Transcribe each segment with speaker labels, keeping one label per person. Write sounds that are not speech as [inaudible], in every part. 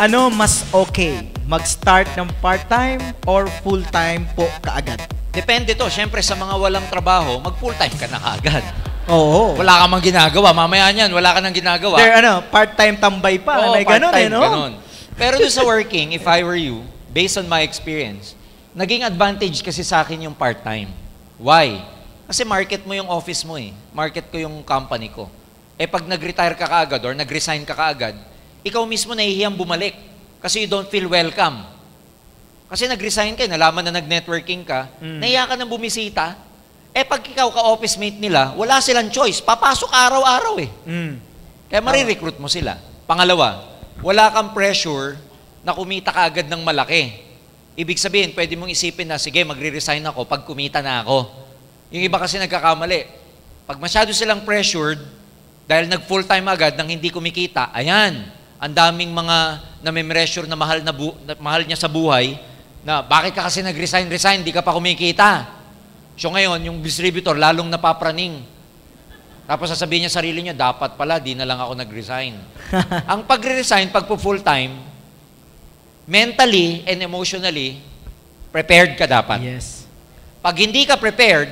Speaker 1: Ano mas okay? Mag-start ng part-time or full-time po kaagad?
Speaker 2: Depende to. Siyempre, sa mga walang trabaho, mag full-time ka na kaagad.
Speaker 1: Oo.
Speaker 2: Wala ka mang ginagawa. Mamaya niyan, wala ka nang ginagawa.
Speaker 1: There, ano, part-time tambay pa.
Speaker 2: Oo,
Speaker 1: May ganun eh, no?
Speaker 2: ganun. Pero doon sa working, if I were you, based on my experience, naging advantage kasi sa akin yung part-time. Why? Kasi market mo yung office mo eh. Market ko yung company ko. Eh pag nag-retire ka kaagad or nag-resign ka kaagad, ikaw mismo nahihiyang bumalik. Kasi you don't feel welcome. Kasi nag-resign ka, eh, nalaman na nag-networking ka,
Speaker 1: Mm.
Speaker 2: nahiya ka ng bumisita, eh pag ikaw ka-office mate nila, wala silang choice. Papasok araw-araw eh.
Speaker 1: Mm.
Speaker 2: Kaya marirecruit mo sila. Pangalawa, wala kang pressure na kumita ka agad ng malaki. Ibig sabihin, pwede mong isipin na, sige, magre-resign ako pag kumita na ako. Yung iba kasi nagkakamali. Pag masyado silang pressured, dahil nag-full-time agad nang hindi kumikita, ayan, ang daming mga name-pressure na mahal, na, bu- na mahal niya sa buhay, na bakit ka kasi nag-resign, resign, di ka pa kumikita. So ngayon, yung distributor, lalong napapraning. Tapos sasabihin niya sarili niya, dapat pala, di na lang ako nag-resign. [laughs] Ang pagre-resign, pag full time, mentally and emotionally, prepared ka dapat.
Speaker 1: Yes.
Speaker 2: Pag hindi ka prepared,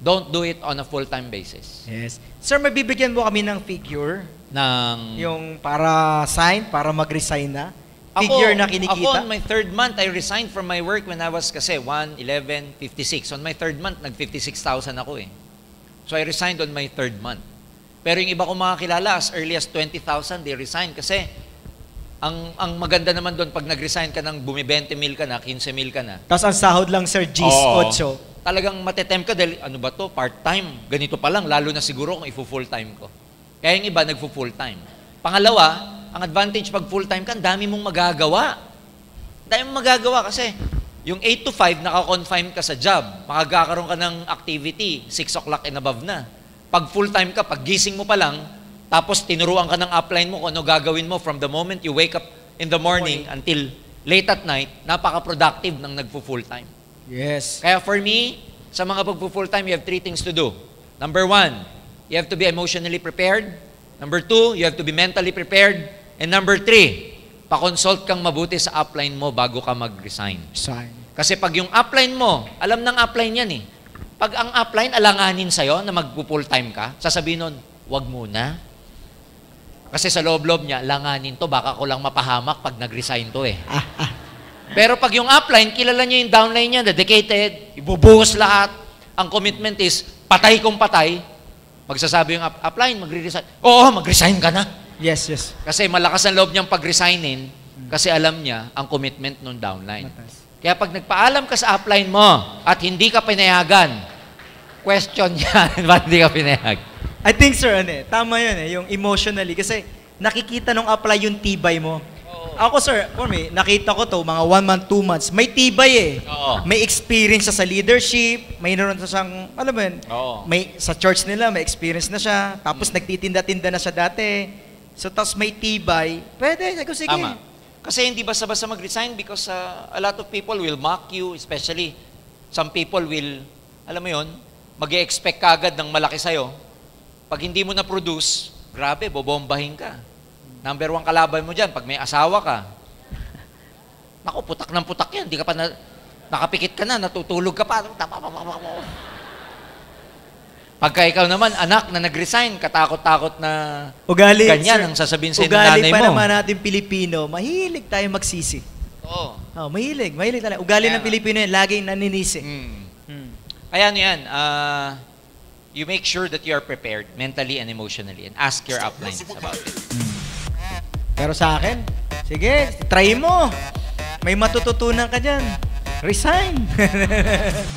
Speaker 2: don't do it on a full-time basis.
Speaker 1: Yes. Sir, mabibigyan mo kami ng figure,
Speaker 2: Nang,
Speaker 1: yung para sign, para mag-resign na. Figure na
Speaker 2: Ako,
Speaker 1: kinikita.
Speaker 2: on my third month, I resigned from my work when I was kasi 1, 11, 56. On my third month, nag-56,000 ako eh. So I resigned on my third month. Pero yung iba kong mga kilala, as early as 20,000, they resign kasi ang ang maganda naman doon pag nag-resign ka ng bumi 20 mil ka na, 15 mil ka na.
Speaker 1: Tapos ang sahod lang, Sir, G's,
Speaker 2: Oo.
Speaker 1: 8.
Speaker 2: Talagang matetem ka dahil ano ba to, part-time. Ganito pa lang, lalo na siguro kung i-full-time ko. Kaya yung iba nagpo-full-time. Pangalawa, ang advantage pag full-time ka, ang dami mong magagawa. Dami mong magagawa kasi yung 8 to 5, naka-confine ka sa job. Makagkakaroon ka ng activity, 6 o'clock and above na. Pag full-time ka, pag gising mo pa lang, tapos tinuruan ka ng upline mo kung ano gagawin mo from the moment you wake up in the morning until late at night, napaka-productive ng nagpo-full-time.
Speaker 1: Yes.
Speaker 2: Kaya for me, sa mga pagpo-full time, you have three things to do. Number one, you have to be emotionally prepared. Number two, you have to be mentally prepared. And number three, pa-consult kang mabuti sa upline mo bago ka mag-resign.
Speaker 1: Sign.
Speaker 2: Kasi pag yung upline mo, alam ng upline yan eh. Pag ang upline alanganin sa'yo na magpo-full time ka, sasabihin nun, wag muna. Kasi sa loob-loob niya, langanin to, baka ko lang mapahamak pag nag-resign to eh. [laughs] Pero pag yung upline, kilala niya yung downline niya, dedicated, ibubuhos lahat. Ang commitment is, patay kung patay, magsasabi yung up- upline, magre-resign. Oo, mag-resign ka na.
Speaker 1: Yes, yes.
Speaker 2: Kasi malakas ang loob niyang pag-resignin, kasi alam niya ang commitment ng downline.
Speaker 1: Matas.
Speaker 2: Kaya pag nagpaalam ka sa upline mo at hindi ka pinayagan, question [laughs] yan, ba't hindi ka pinayag?
Speaker 1: I think, sir, ano eh, tama yun eh, yung emotionally. Kasi nakikita nung apply yung tibay mo. Ako, sir, for me, nakita ko to, mga one month, two months, may tibay eh.
Speaker 2: Oo.
Speaker 1: May experience siya sa leadership, may naroon sa siyang, alam mo yun,
Speaker 2: Oo.
Speaker 1: may, sa church nila, may experience na siya, tapos nagtitinda-tinda na siya dati. So, tapos may tibay, pwede, sabi ko, sige.
Speaker 2: Tama. Kasi hindi basta-basta mag-resign because uh, a lot of people will mock you, especially some people will, alam mo yon, mag expect kagad ng malaki sa'yo. Pag hindi mo na-produce, grabe, bobombahin ka. Number one kalaban mo dyan, pag may asawa ka, naku, putak ng putak yan, di ka pa na, nakapikit ka na, natutulog ka pa. Pagka ikaw naman, anak na nag-resign, katakot-takot na
Speaker 1: Ugali,
Speaker 2: Ganyan
Speaker 1: sir,
Speaker 2: ang sasabihin sa'yo ng
Speaker 1: ugali
Speaker 2: nanay
Speaker 1: pa
Speaker 2: mo.
Speaker 1: naman natin Pilipino, mahilig tayo magsisi.
Speaker 2: Oo.
Speaker 1: Oh, mahilig, mahilig talaga. Ugali
Speaker 2: Kaya
Speaker 1: ng. Pilipino yan, laging naninisi.
Speaker 2: Mm.
Speaker 1: Hmm.
Speaker 2: Kaya ano yan, uh, you make sure that you are prepared mentally and emotionally and ask your uplines about it.
Speaker 1: Pero sa akin, sige, try mo. May matututunan ka dyan. Resign. [laughs]